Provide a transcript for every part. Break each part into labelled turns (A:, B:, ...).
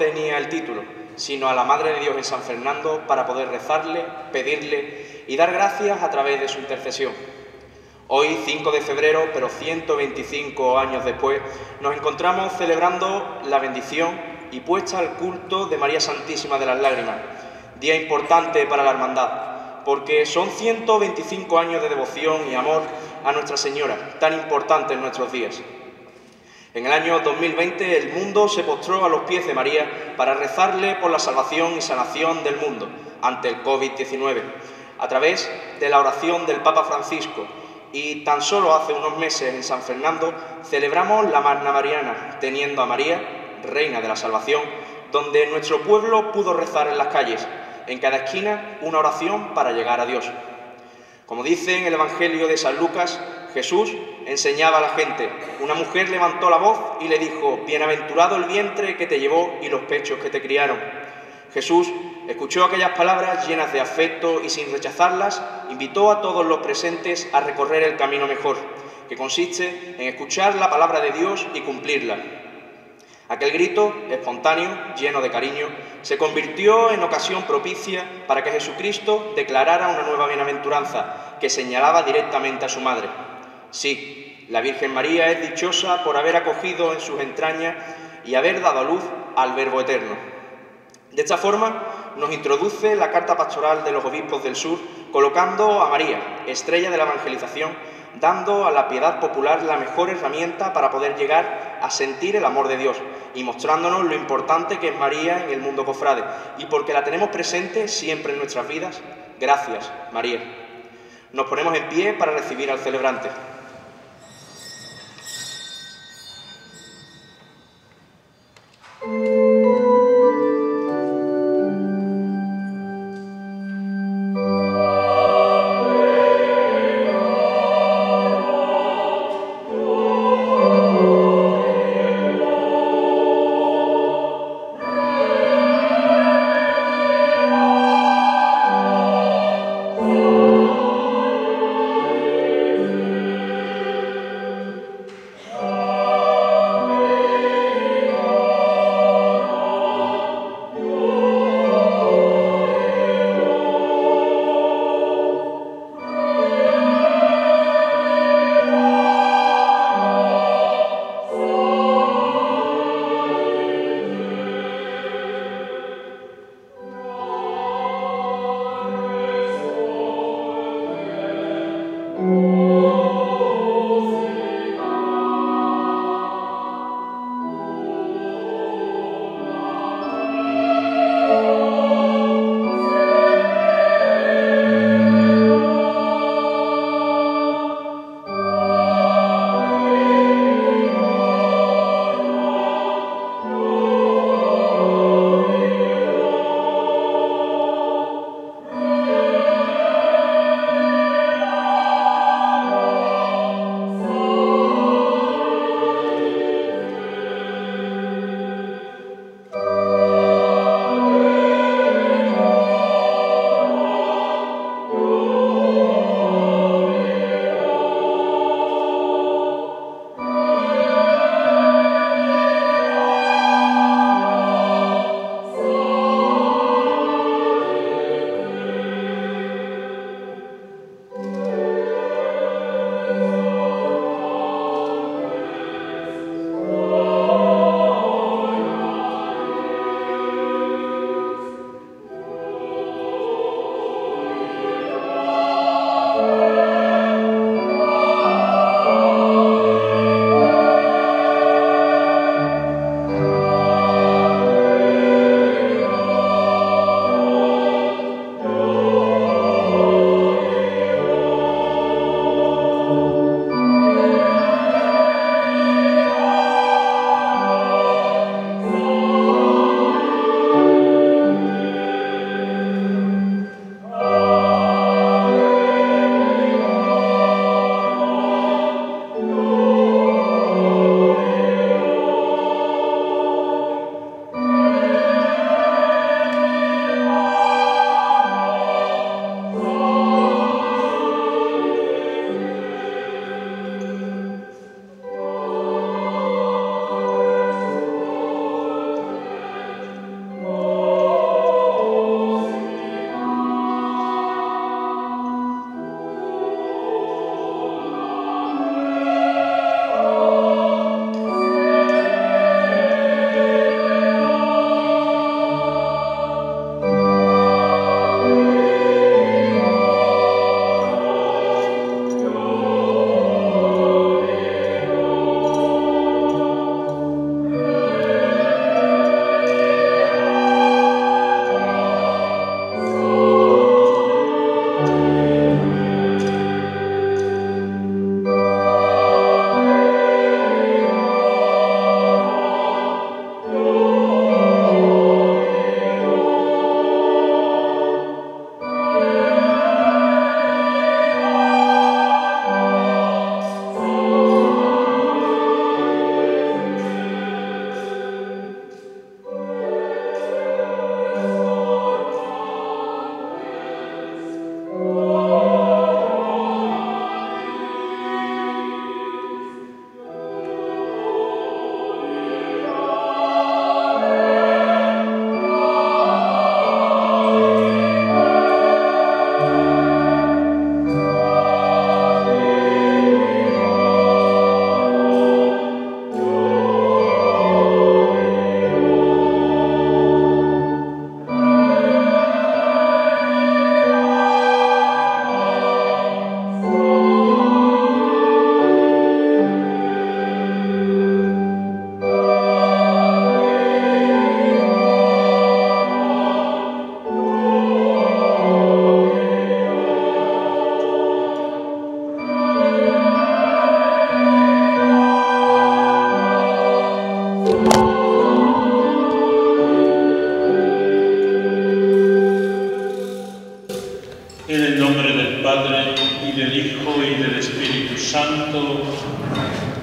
A: tenía el título, sino a la Madre de Dios en San Fernando para poder rezarle, pedirle y dar gracias a través de su intercesión. Hoy, 5 de febrero, pero 125 años después, nos encontramos celebrando la bendición y puesta al culto de María Santísima de las Lágrimas, día importante para la hermandad, porque son 125 años de devoción y amor a Nuestra Señora, tan importante en nuestros días. En el año 2020 el mundo se postró a los pies de María para rezarle por la salvación y sanación del mundo ante el COVID-19, a través de la oración del Papa Francisco. Y tan solo hace unos meses en San Fernando celebramos la Magna Mariana, teniendo a María, Reina de la Salvación, donde nuestro pueblo pudo rezar en las calles, en cada esquina una oración para llegar a Dios. Como dice en el Evangelio de San Lucas, Jesús enseñaba a la gente. Una mujer levantó la voz y le dijo, Bienaventurado el vientre que te llevó y los pechos que te criaron. Jesús escuchó aquellas palabras llenas de afecto y sin rechazarlas, invitó a todos los presentes a recorrer el camino mejor, que consiste en escuchar la palabra de Dios y cumplirla. Aquel grito, espontáneo, lleno de cariño, se convirtió en ocasión propicia para que Jesucristo declarara una nueva bienaventuranza que señalaba directamente a su madre. Sí, la Virgen María es dichosa por haber acogido en sus entrañas y haber dado luz al Verbo Eterno. De esta forma nos introduce la carta pastoral de los obispos del sur, colocando a María, estrella de la evangelización, dando a la piedad popular la mejor herramienta para poder llegar a sentir el amor de Dios y mostrándonos lo importante que es María en el mundo cofrade. Y porque la tenemos presente siempre en nuestras vidas, gracias, María. Nos ponemos en pie para recibir al celebrante.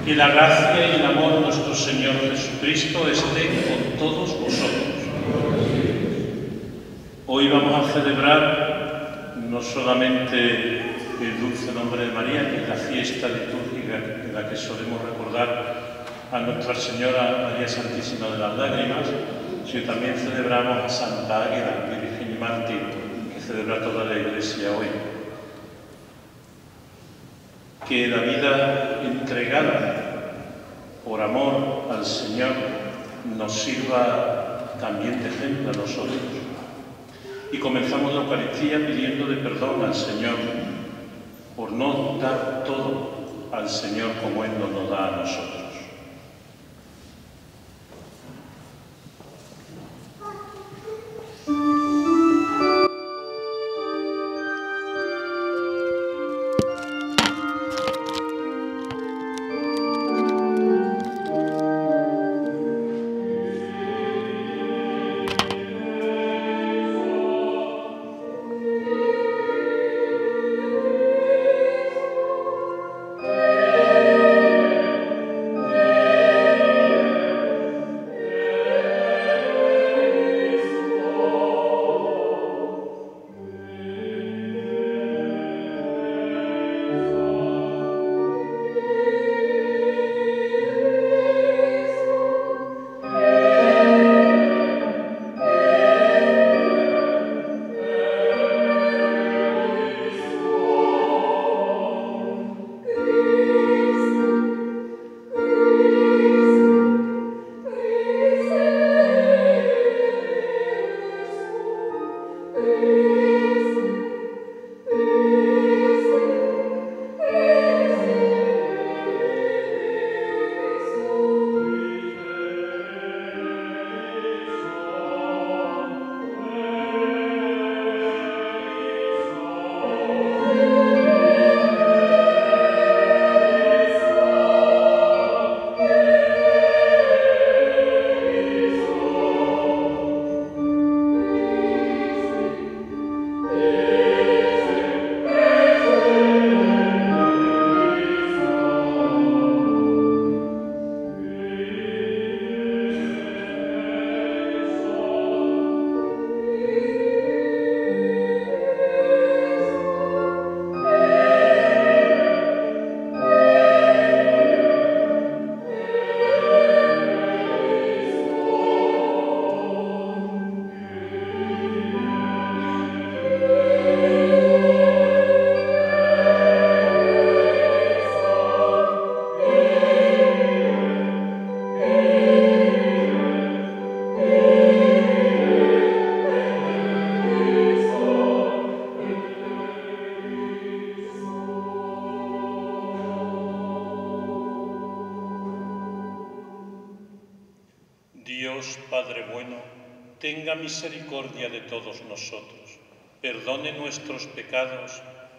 B: Que la gracia y el amor de nuestro Señor Jesucristo estén con todos vosotros. Hoy vamos a celebrar no solamente el dulce nombre de María, que es la fiesta litúrgica en la que solemos recordar a Nuestra Señora María Santísima de las Lágrimas, sino también celebramos a Santa Águeda, Virgen y Mártir, que celebra toda la Iglesia hoy. Que la vida entregada por amor al Señor nos sirva también de ejemplo a nosotros. Y comenzamos la Eucaristía pidiéndole perdón al Señor por no dar todo al Señor como Él nos lo da a nosotros.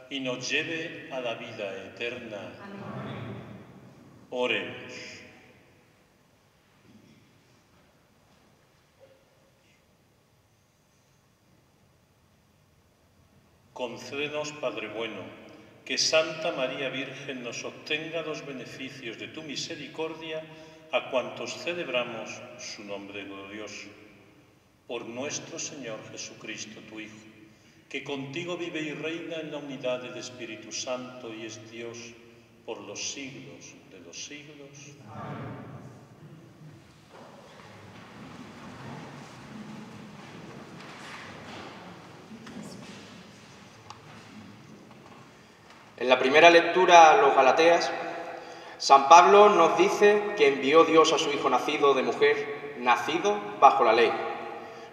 B: Y nos lleve a la vida eterna. Oremos. Concédenos, Padre bueno, que Santa María Virgen nos obtenga los beneficios de tu misericordia a cuantos celebramos su nombre glorioso por nuestro Señor Jesucristo, tu Hijo, que contigo vive y reina en la unidad del Espíritu Santo y es Dios por los siglos de los siglos. Amén.
A: En la primera lectura a los Galateas, San Pablo nos dice que envió Dios a su Hijo nacido de mujer, nacido bajo la ley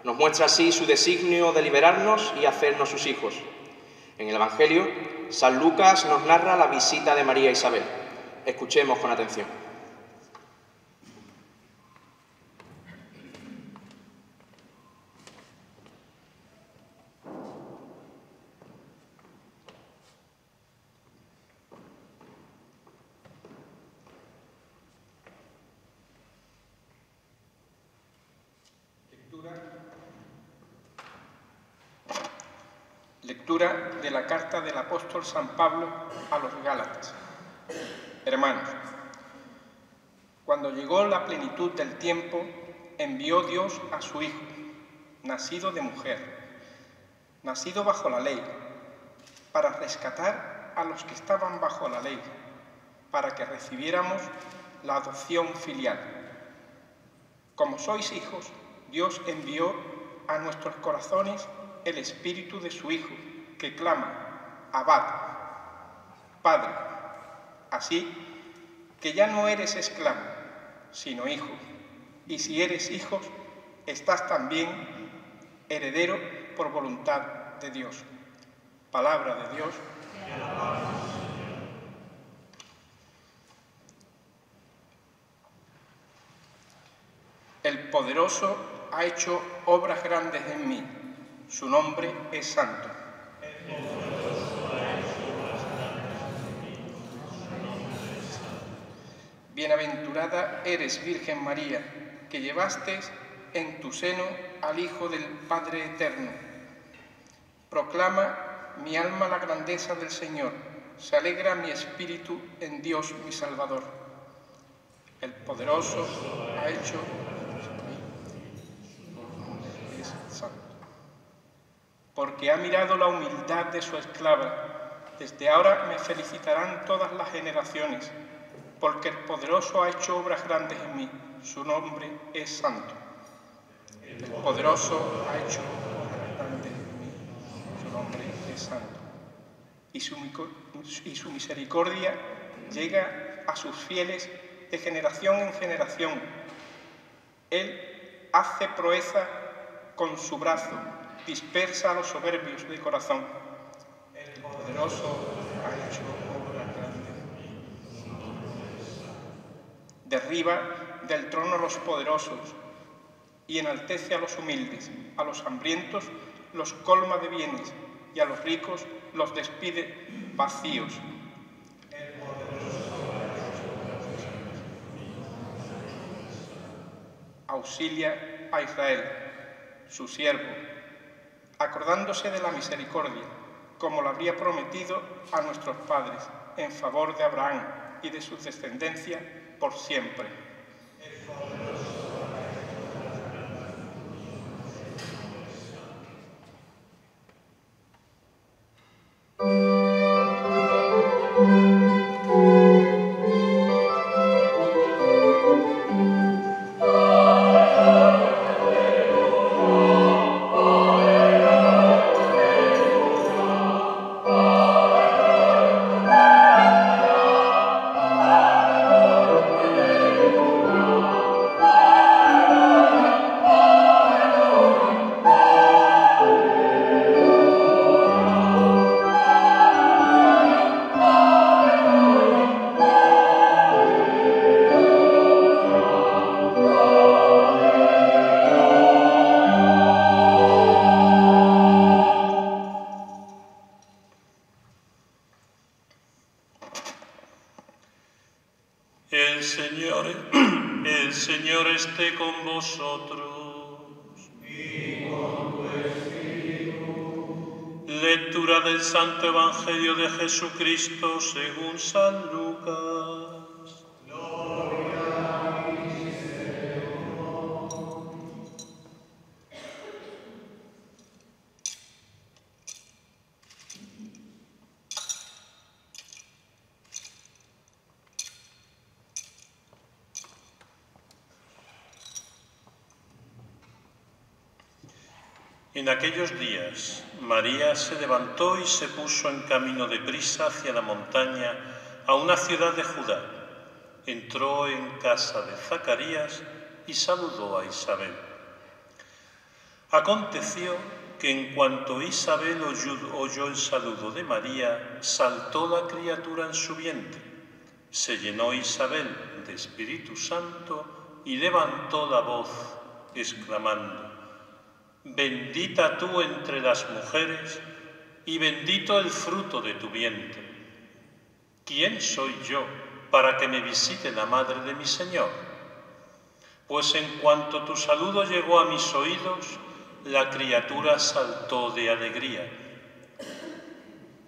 A: nos muestra así su designio de liberarnos y hacernos sus hijos. En el Evangelio, San Lucas nos narra la visita de María Isabel. Escuchemos con atención.
C: de la carta del San Pablo a los Gálatas. Hermanos, Cuando llegó la plenitud del tiempo, envió Dios a su Hijo, nacido de mujer, nacido bajo la ley, para rescatar a los que estaban bajo la ley, para que recibiéramos la adopción filial. Como sois hijos, Dios envió a nuestros corazones el espíritu de su Hijo, que clama, Abad, Padre. Así que ya no eres esclavo, sino hijo. Y si eres hijo, estás también heredero por voluntad de Dios. Palabra de Dios. El poderoso ha hecho obras grandes en mí. Su nombre es santo. Bienaventurada eres, Virgen María, que llevaste en tu seno al Hijo del Padre Eterno. Proclama mi alma la grandeza del Señor, se alegra mi espíritu en Dios mi Salvador. El poderoso ha hecho porque ha mirado la humildad de su esclava. Desde ahora me felicitarán todas las generaciones porque el poderoso ha hecho obras grandes en mí, su nombre es santo. El poderoso ha hecho obras grandes en mí, su nombre es santo. Y su, misericordia llega a sus fieles de generación en generación. Él hace proeza con su brazo, dispersa a los soberbios de corazón. El poderoso ha hecho derriba del trono a los poderosos y enaltece a los humildes, a los hambrientos los colma de bienes y a los ricos los despide vacíos. Auxilia a Israel, su siervo, acordándose de la misericordia, como lo habría prometido a nuestros padres, en favor de Abraham y de su descendencia por siempre.
B: En aquellos días María se levantó y se puso en camino de prisa hacia la montaña a una ciudad de Judá. Entró en casa de Zacarías y saludó a Isabel. Aconteció que en cuanto Isabel oyó el saludo de María, saltó la criatura en su vientre. Se llenó Isabel de Espíritu Santo y levantó la voz, exclamando, bendita tú entre las mujeres y bendito el fruto de tu vientre. ¿Quién soy yo para que me visite la madre de mi Señor? Pues en cuanto tu saludo llegó a mis oídos, la criatura saltó de alegría.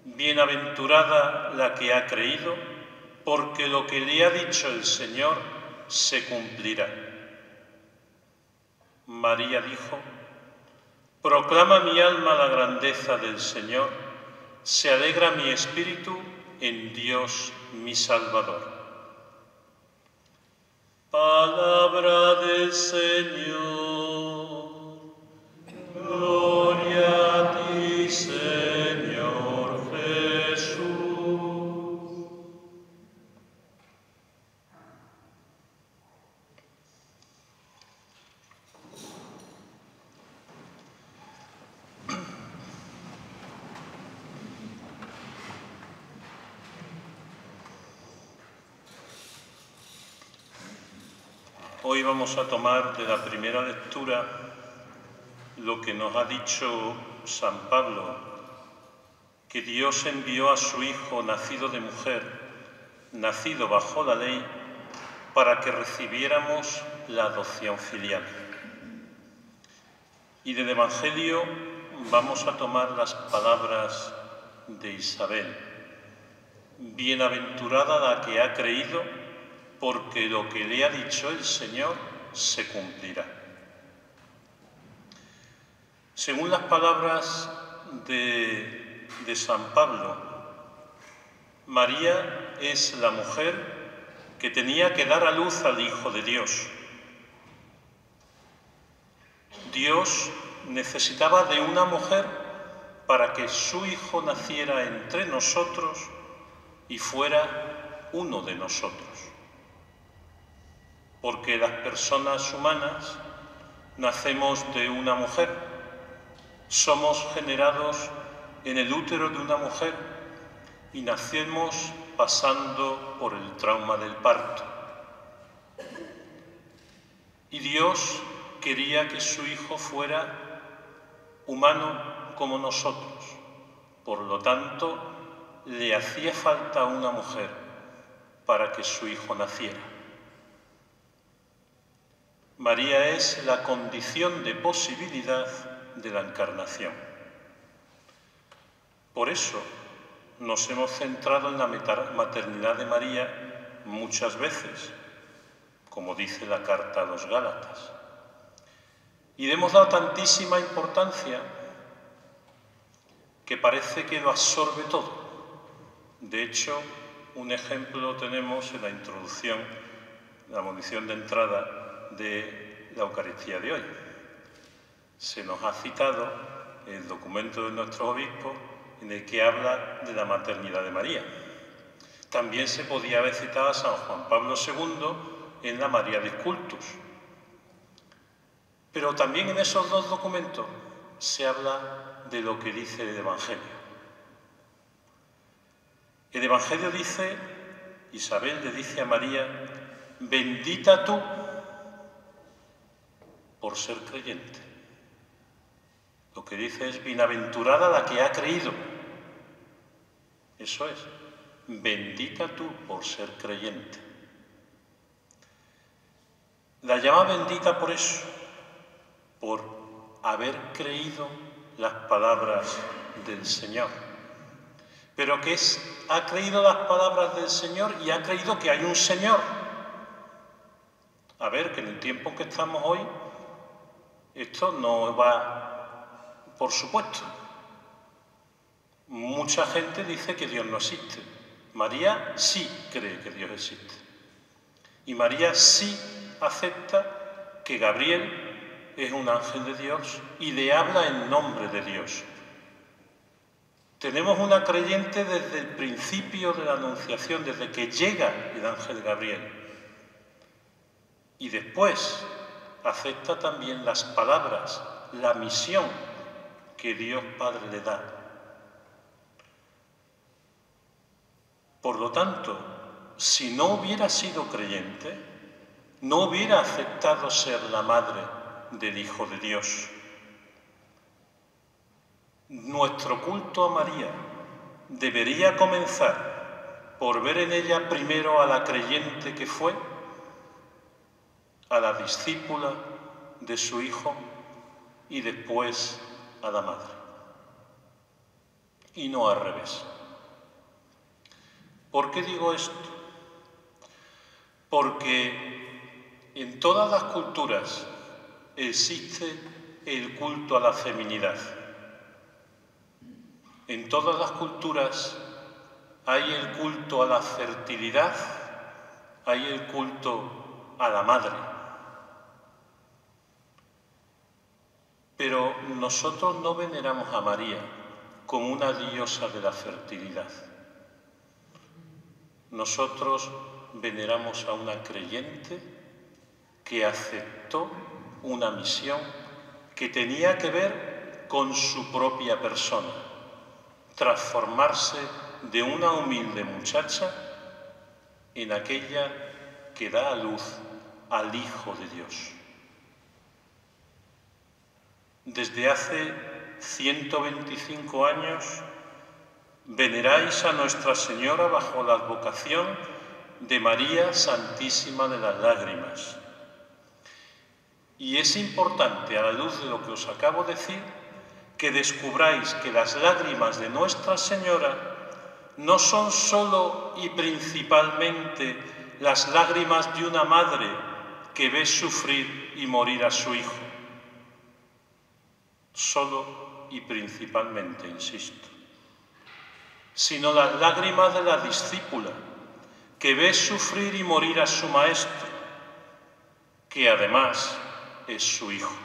B: Bienaventurada la que ha creído, porque lo que le ha dicho el Señor se cumplirá. María dijo, Proclama mi alma la grandeza del Señor, se alegra mi espíritu en Dios mi Salvador. Palabra del Señor. Gloria a ti, Señor Jesús. Hoy vamos a tomar de la primera lectura lo que nos ha dicho San Pablo, que Dios envió a su Hijo nacido de mujer, nacido bajo la ley, para que recibiéramos la adopción filial. Y del Evangelio vamos a tomar las palabras de Isabel. Bienaventurada la que ha creído, porque lo que le ha dicho el Señor se cumplirá. Según las palabras de, San Pablo, María es la mujer que tenía que dar a luz al Hijo de Dios. Dios necesitaba de una mujer para que su Hijo naciera entre nosotros y fuera uno de nosotros. Porque las personas humanas nacemos de una mujer, somos generados en el útero de una mujer y nacemos pasando por el trauma del parto. Y Dios quería que su Hijo fuera humano como nosotros. Por lo tanto, le hacía falta una mujer para que su Hijo naciera. María es la condición de posibilidad de la encarnación. Por eso nos hemos centrado en la maternidad de María muchas veces, como dice la carta a los Gálatas. Y hemos dado tantísima importancia que parece que lo absorbe todo. De hecho, un ejemplo tenemos en la introducción, la munición de entrada de la Eucaristía de hoy. Se nos ha citado el documento de nuestro obispo en el que habla de la maternidad de María. También se podía haber citado a San Juan Pablo II en la María de Cultus. Pero también en esos dos documentos se habla de lo que dice el Evangelio. El Evangelio dice, Isabel le dice a María, bendita tú por ser creyente. Lo que dice es, bienaventurada la que ha creído. Eso es, bendita tú por ser creyente. La llama bendita por eso, por haber creído las palabras del Señor. Pero que es, ha creído las palabras del Señor y ha creído que hay un Señor. A ver, que en el tiempo que estamos hoy, esto no va, por supuesto. Mucha gente dice que Dios no existe. María sí cree que Dios existe. Y María sí acepta que Gabriel es un ángel de Dios y le habla en nombre de Dios. Tenemos una creyente desde el principio de la Anunciación, desde que llega el ángel Gabriel. Y después acepta también las palabras, la misión que Dios Padre le da. Por lo tanto, si no hubiera sido creyente, no hubiera aceptado ser la madre del Hijo de Dios. Nuestro culto a María debería comenzar por ver en ella primero a la creyente que fue, a la discípula de su Hijo y después a la madre. Y no al revés. ¿Por qué digo esto? Porque En todas las culturas existe el culto a la feminidad. En todas las culturas hay el culto a la fertilidad, hay el culto a la madre. Pero nosotros no veneramos a María como una diosa de la fertilidad. Nosotros veneramos a una creyente que aceptó una misión que tenía que ver con su propia persona, transformarse de una humilde muchacha en aquella que da a luz al Hijo de Dios. Desde hace 125 años veneráis a Nuestra Señora bajo la advocación de María Santísima de las Lágrimas. Y es importante, a la luz de lo que os acabo de decir, que descubráis que las lágrimas de Nuestra Señora no son sólo y principalmente las lágrimas de una madre que ve sufrir y morir a su hijo. Solo y principalmente, insisto. Sino las lágrimas de la discípula que ve sufrir y morir a su maestro, que además es su hijo.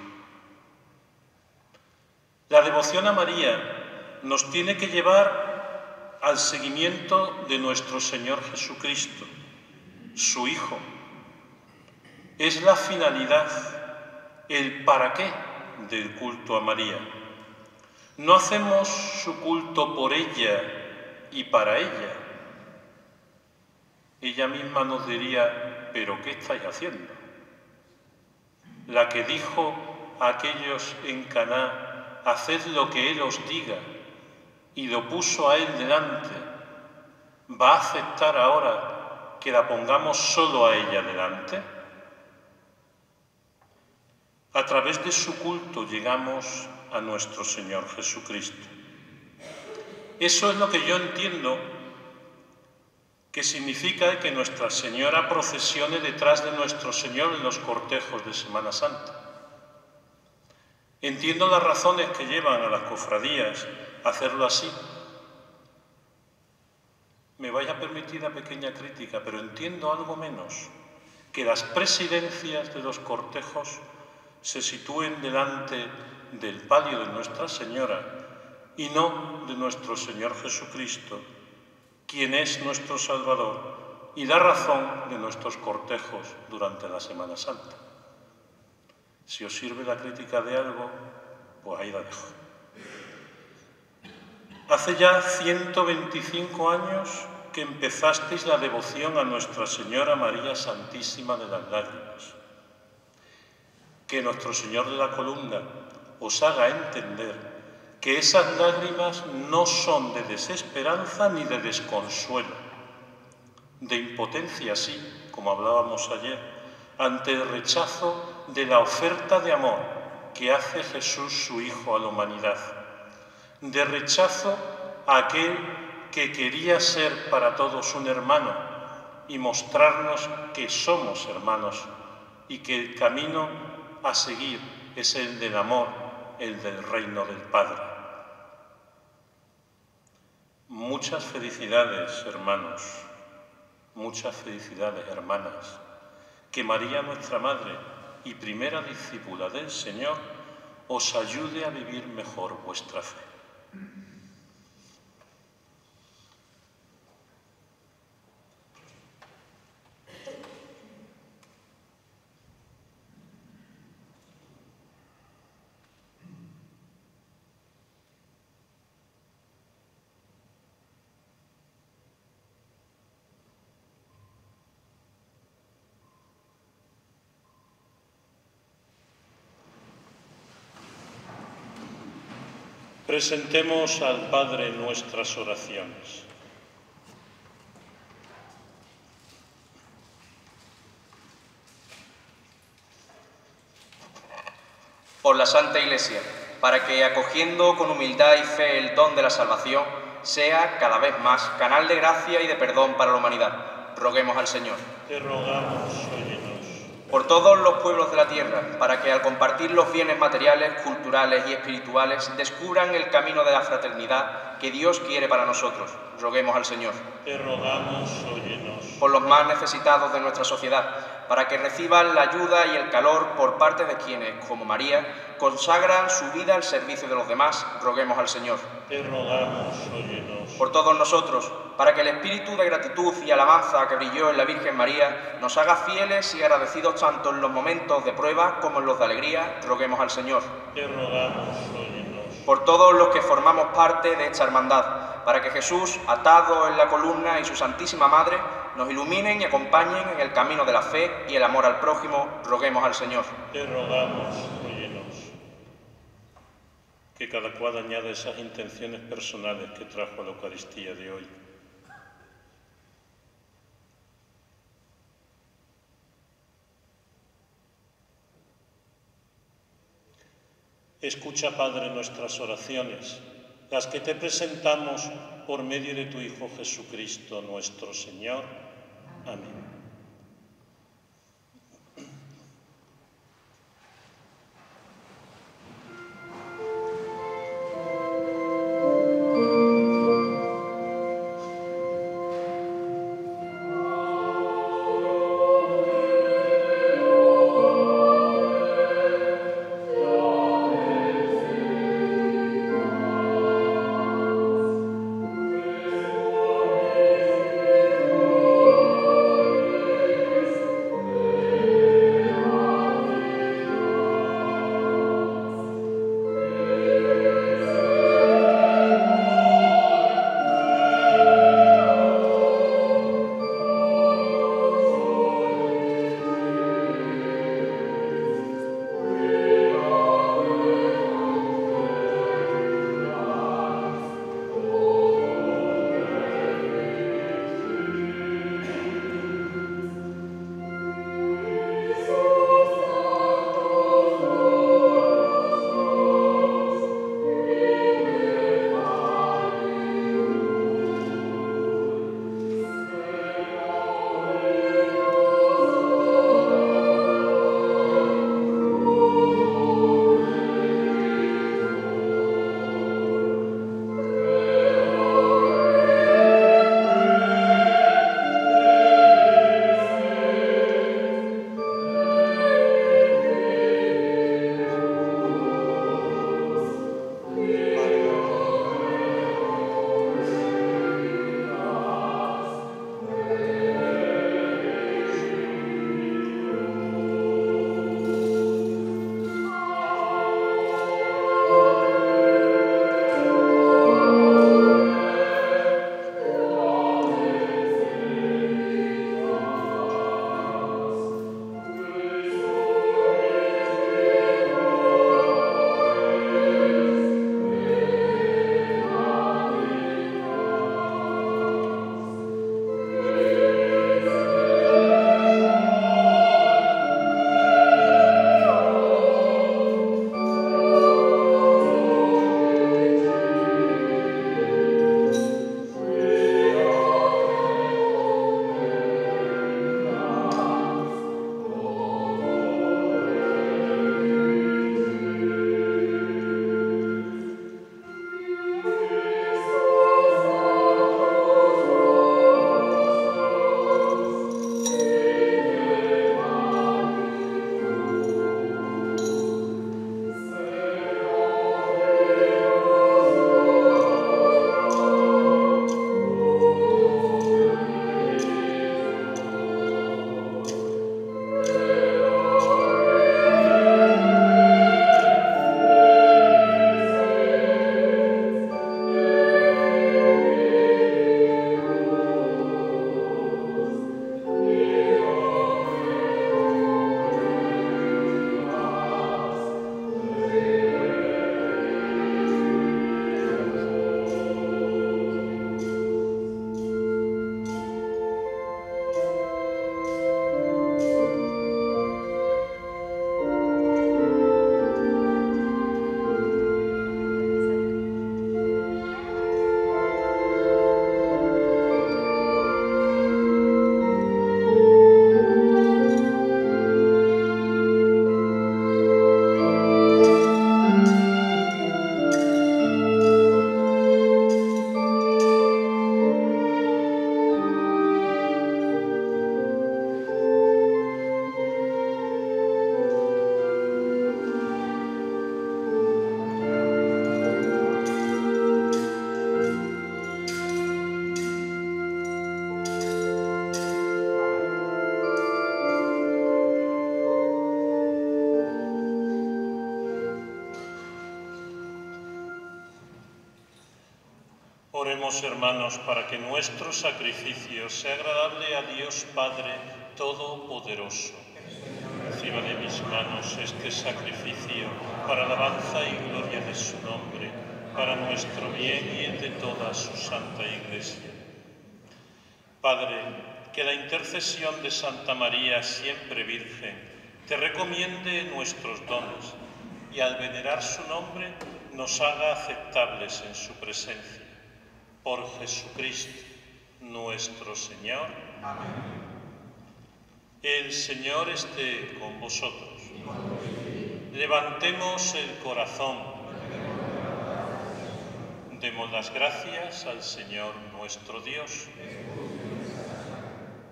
B: La devoción a María nos tiene que llevar al seguimiento de nuestro Señor Jesucristo, su Hijo. Es la finalidad, el para qué del culto a María. No hacemos su culto por ella y para ella. Ella misma nos diría, pero ¿qué estáis haciendo? La que dijo a aquellos en Caná, haced lo que Él os diga, y lo puso a Él delante, ¿va a aceptar ahora que la pongamos solo a ella delante? A través de su culto llegamos a nuestro Señor Jesucristo. Eso es lo que yo entiendo que significa que Nuestra Señora procesione detrás de nuestro Señor en los cortejos de Semana Santa. Entiendo las razones que llevan a las cofradías a hacerlo así. Me vaya a permitir una pequeña crítica, pero entiendo algo menos, que las presidencias de los cortejos se sitúen delante del palio de Nuestra Señora y no de nuestro Señor Jesucristo, quien es nuestro Salvador y da razón de nuestros cortejos durante la Semana Santa. Si os sirve la crítica de algo, pues ahí la dejo. Hace ya 125 años que empezasteis la devoción a Nuestra Señora María Santísima de las Lágrimas que nuestro Señor de la Columna os haga entender que esas lágrimas no son de desesperanza ni de desconsuelo, de impotencia sí, como hablábamos ayer, ante el rechazo de la oferta de amor que hace Jesús su Hijo a la humanidad, de rechazo a aquel que quería ser para todos un hermano y mostrarnos que somos hermanos y que el camino a seguir es el del amor, el del reino del Padre. Muchas felicidades, hermanos, muchas felicidades, hermanas. Que María, nuestra Madre y primera discípula del Señor, os ayude a vivir mejor vuestra fe. Presentemos al Padre nuestras oraciones.
A: Por la Santa Iglesia, para que acogiendo con humildad y fe el don de la salvación, sea cada vez más canal de gracia y de perdón para la humanidad. Roguemos al Señor.
B: Te rogamos, óyenos.
A: Por todos los pueblos de la tierra, para que al compartir los bienes materiales, culturales y espirituales descubran el camino de la fraternidad que Dios quiere para nosotros. Roguemos al Señor.
B: Te rogamos, óyenos.
A: Por los más necesitados de nuestra sociedad, para que reciban la ayuda y el calor por parte de quienes, como María, consagran su vida al servicio de los demás. Roguemos al Señor.
B: Te rogamos, óyenos.
A: Por todos nosotros, para que el espíritu de gratitud y alabanza que brilló en la Virgen María nos haga fieles y agradecidos tanto en los momentos de prueba como en los de alegría, roguemos al Señor.
B: Te rogamos, óyenos.
A: Por todos los que formamos parte de esta hermandad, para que Jesús, atado en la columna y su Santísima Madre, nos iluminen y acompañen en el camino de la fe y el amor al prójimo, roguemos al Señor.
B: Te rogamos, óyenos. Que cada cual añada esas intenciones personales que trajo a la Eucaristía de hoy. Escucha, Padre, nuestras oraciones, las que te presentamos por medio de tu Hijo Jesucristo nuestro Señor. Amén. Hermanos, para que nuestro sacrificio sea agradable a Dios Padre Todopoderoso. Reciba de mis manos este sacrificio para alabanza y gloria de su nombre, para nuestro bien y el de toda su santa Iglesia. Padre, que la intercesión de Santa María, siempre Virgen, te recomiende nuestros dones y al venerar su nombre nos haga aceptables en su presencia por Jesucristo nuestro Señor. Amén. El Señor esté con vosotros. Levantemos el corazón. Demos las gracias al Señor nuestro Dios.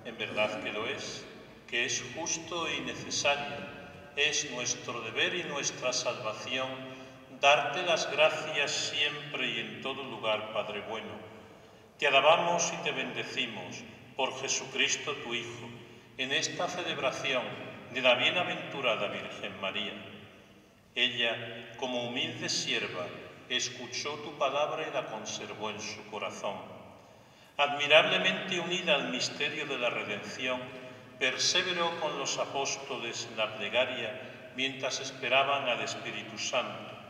B: En verdad que lo es, que es justo y necesario, es nuestro deber y nuestra salvación darte las gracias siempre y en todo lugar, Padre bueno. Te alabamos y te bendecimos por Jesucristo tu Hijo, en esta celebración de la bienaventurada Virgen María. Ella, como humilde sierva, escuchó tu palabra y la conservó en su corazón. Admirablemente unida al misterio de la redención, perseveró con los apóstoles en la plegaria mientras esperaban al Espíritu Santo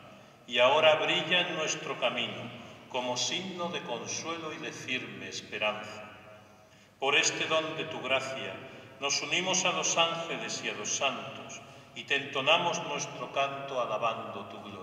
B: y ahora brilla en nuestro camino como signo de consuelo y de firme esperanza. Por este don de tu gracia nos unimos a los ángeles y a los santos y te entonamos nuestro canto alabando tu gloria.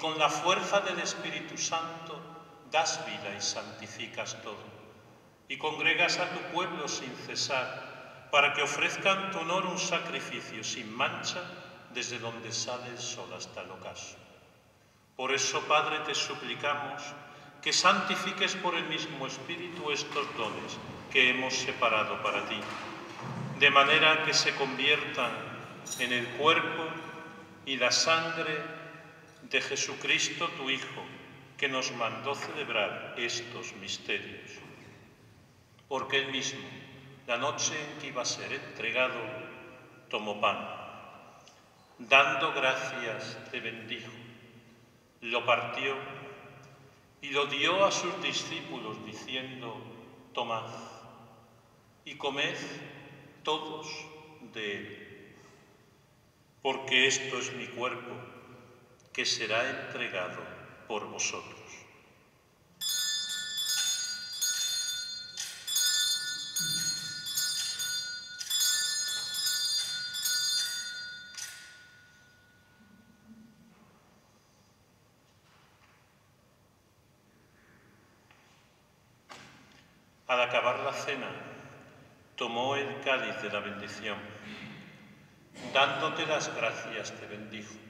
B: Con la fuerza del Espíritu Santo, das vida y santificas todo, y congregas a tu pueblo sin cesar, para que ofrezcan tu honor un sacrificio sin mancha desde donde sale el sol hasta el ocaso. Por eso, Padre, te suplicamos que santifiques por el mismo Espíritu estos dones que hemos separado para ti de manera que se conviertan en el cuerpo y la sangre de Jesucristo, tu Hijo, que nos mandó celebrar estos misterios. Porque él mismo, la noche en que iba a ser entregado, tomó pan. Dando gracias, te bendijo, lo partió y lo dio a sus discípulos, diciendo, tomad y comed todos de él, porque esto es mi cuerpo, que será entregado por vosotros. Al acabar la cena, tomó el cáliz de la bendición. Dándote las gracias, te bendijo.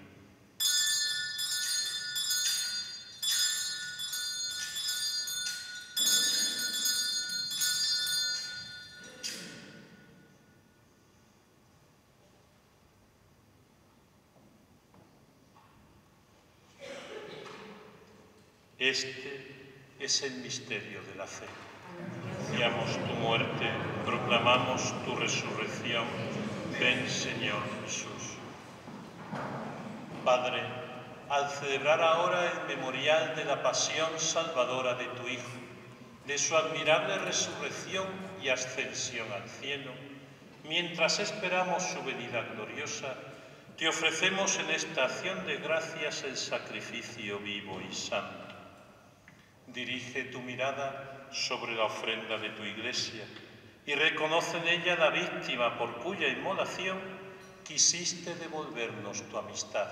B: Este es el misterio de la fe. Anunciamos tu muerte, proclamamos tu resurrección Ven, Señor Jesús. Padre, al celebrar ahora el memorial de la pasión salvadora de tu Hijo, de su admirable resurrección y ascensión al cielo, mientras esperamos su venida gloriosa, te ofrecemos en esta acción de gracias el sacrificio vivo y santo. Dirige tu mirada sobre la ofrenda de tu iglesia y reconoce en ella la víctima por cuya inmolación quisiste devolvernos tu amistad,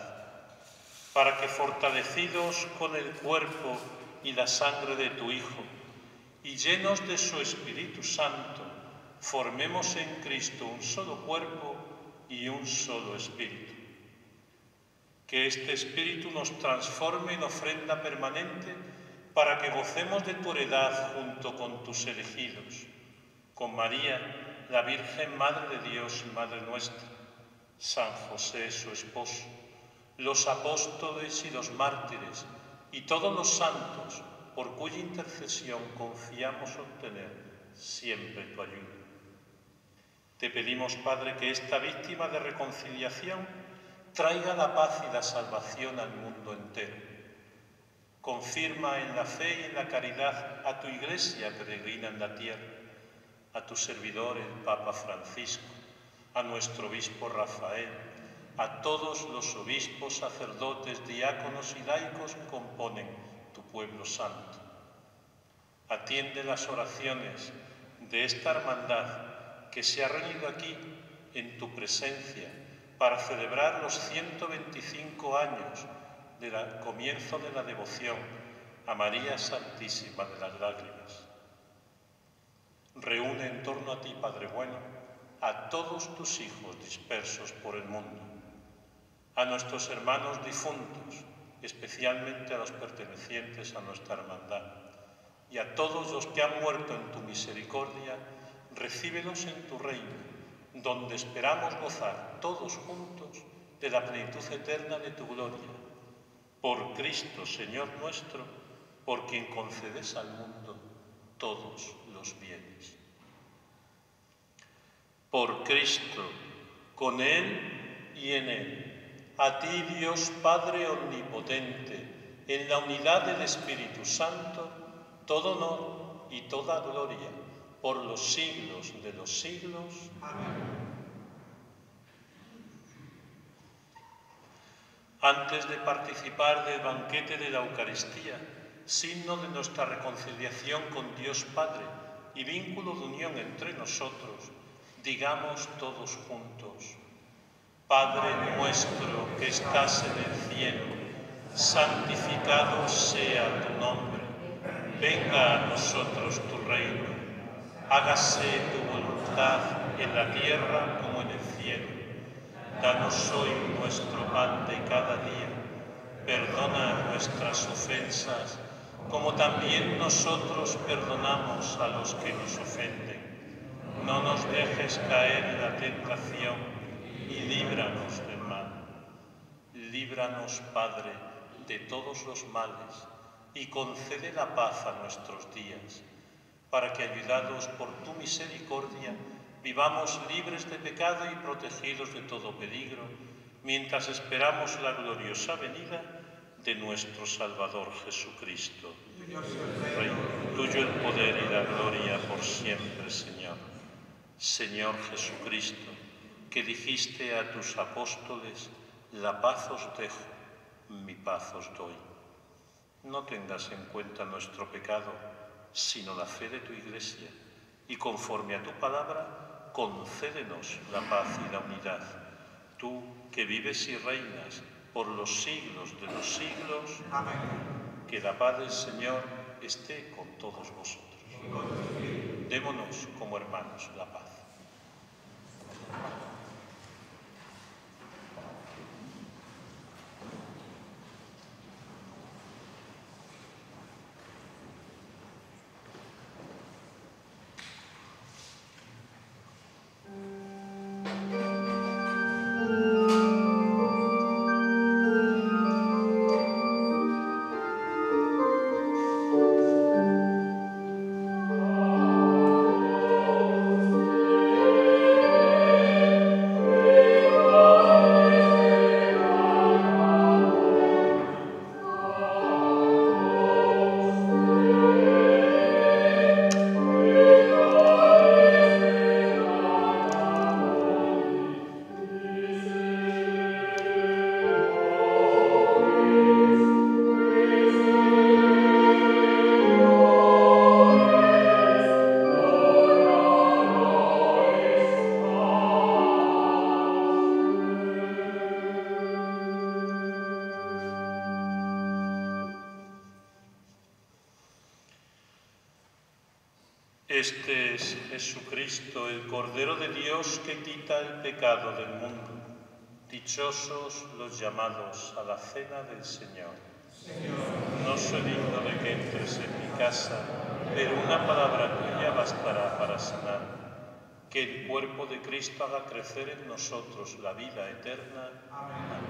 B: para que fortalecidos con el cuerpo y la sangre de tu Hijo, y llenos de su Espíritu Santo, formemos en Cristo un solo cuerpo y un solo Espíritu. Que este Espíritu nos transforme en ofrenda permanente para que gocemos de tu heredad junto con tus elegidos con María, la Virgen Madre de Dios y Madre nuestra, San José, su esposo, los apóstoles y los mártires, y todos los santos, por cuya intercesión confiamos obtener siempre tu ayuda. Te pedimos, Padre, que esta víctima de reconciliación traiga la paz y la salvación al mundo entero. Confirma en la fe y en la caridad a tu iglesia peregrina en la tierra a tu servidor el Papa Francisco, a nuestro obispo Rafael, a todos los obispos, sacerdotes, diáconos y laicos que componen tu pueblo santo. Atiende las oraciones de esta hermandad que se ha reunido aquí en tu presencia para celebrar los 125 años del comienzo de la devoción a María Santísima de las Lágrimas. Reúne en torno a ti, Padre bueno, a todos tus hijos dispersos por el mundo, a nuestros hermanos difuntos, especialmente a los pertenecientes a nuestra hermandad, y a todos los que han muerto en tu misericordia, recíbelos en tu reino, donde esperamos gozar todos juntos de la plenitud eterna de tu gloria. Por Cristo, Señor nuestro, por quien concedes al mundo todos los bienes. Por Cristo, con Él y en Él, a ti Dios Padre Omnipotente, en la unidad del Espíritu Santo, todo honor y toda gloria por los siglos de los siglos. Amén. Antes de participar del banquete de la Eucaristía, signo de nuestra reconciliación con Dios Padre y vínculo de unión entre nosotros, digamos todos juntos, Padre nuestro que estás en el cielo, santificado sea tu nombre, venga a nosotros tu reino, hágase tu voluntad en la tierra como en el cielo. Danos hoy nuestro pan de cada día, perdona nuestras ofensas, como también nosotros perdonamos a los que nos ofenden. No nos dejes caer en la tentación y líbranos del mal. Líbranos, Padre, de todos los males, y concede la paz a nuestros días, para que, ayudados por tu misericordia, vivamos libres de pecado y protegidos de todo peligro, mientras esperamos la gloriosa venida de nuestro Salvador Jesucristo. Tuyo el poder y la gloria por siempre, Señor. Señor Jesucristo, que dijiste a tus apóstoles, la paz os dejo, mi paz os doy. No tengas en cuenta nuestro pecado, sino la fe de tu Iglesia, y conforme a tu palabra, concédenos la paz y la unidad. Tú que vives y reinas por los siglos de los siglos. Amén. Que la paz del Señor esté con todos vosotros. Démonos como hermanos la paz. Cordero de Dios que quita el pecado del mundo. Dichosos los llamados a la cena del Señor. No soy digno de que entres en mi casa, pero una palabra tuya bastará para sanar. Que el cuerpo de Cristo haga crecer en nosotros la vida eterna. Amén.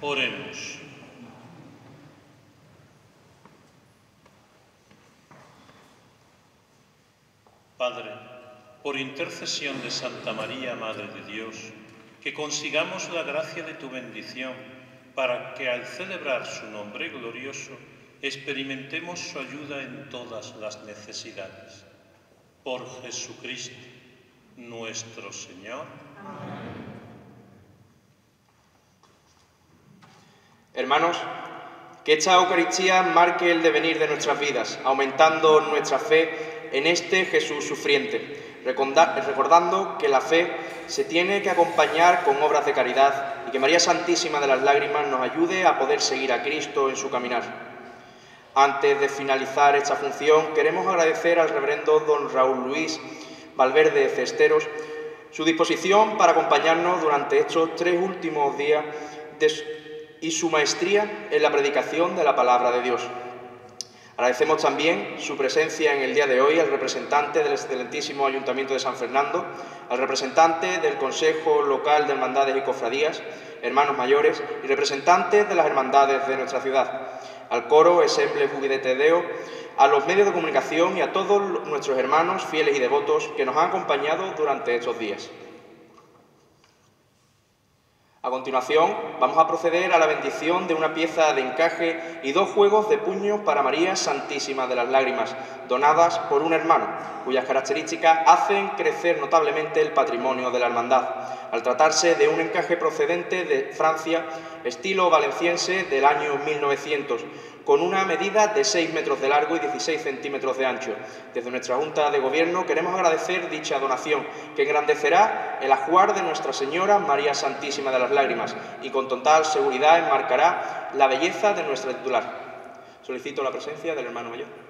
B: Oremos. Padre, por intercesión de Santa María, Madre de Dios, que consigamos la gracia de tu bendición para que al celebrar su nombre glorioso experimentemos su ayuda en todas las necesidades. Por Jesucristo, nuestro Señor. Amén.
A: Hermanos, que esta Eucaristía marque el devenir de nuestras vidas, aumentando nuestra fe en este Jesús sufriente, recordando que la fe se tiene que acompañar con obras de caridad y que María Santísima de las Lágrimas nos ayude a poder seguir a Cristo en su caminar. Antes de finalizar esta función, queremos agradecer al reverendo don Raúl Luis Valverde Cesteros su disposición para acompañarnos durante estos tres últimos días de y su maestría en la predicación de la palabra de Dios. Agradecemos también su presencia en el día de hoy al representante del excelentísimo Ayuntamiento de San Fernando, al representante del Consejo Local de Hermandades y Cofradías, hermanos mayores y representantes de las hermandades de nuestra ciudad, al coro Esemble de Tedeo, a los medios de comunicación y a todos nuestros hermanos fieles y devotos que nos han acompañado durante estos días. A continuación, vamos a proceder a la bendición de una pieza de encaje y dos juegos de puño para María Santísima de las Lágrimas, donadas por un hermano, cuyas características hacen crecer notablemente el patrimonio de la hermandad, al tratarse de un encaje procedente de Francia, estilo valenciense del año 1900, con una medida de 6 metros de largo y 16 centímetros de ancho. Desde nuestra Junta de Gobierno queremos agradecer dicha donación, que engrandecerá el ajuar de Nuestra Señora María Santísima de las Lágrimas y con total seguridad enmarcará la belleza de nuestra titular. Solicito la presencia del hermano mayor.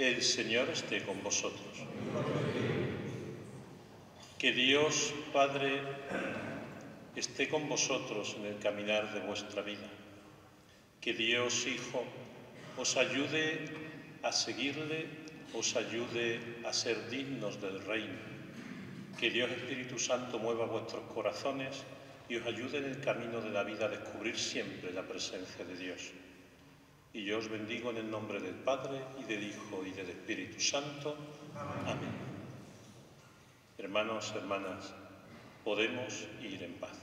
B: El Señor esté con vosotros. Que Dios Padre esté con vosotros en el caminar de vuestra vida. Que Dios Hijo os ayude a seguirle, os ayude a ser dignos del reino. Que Dios Espíritu Santo mueva vuestros corazones y os ayude en el camino de la vida a descubrir siempre la presencia de Dios. Y yo os bendigo en el nombre del Padre y del Hijo y del Espíritu Santo. Amén. Hermanos, hermanas, podemos ir en paz.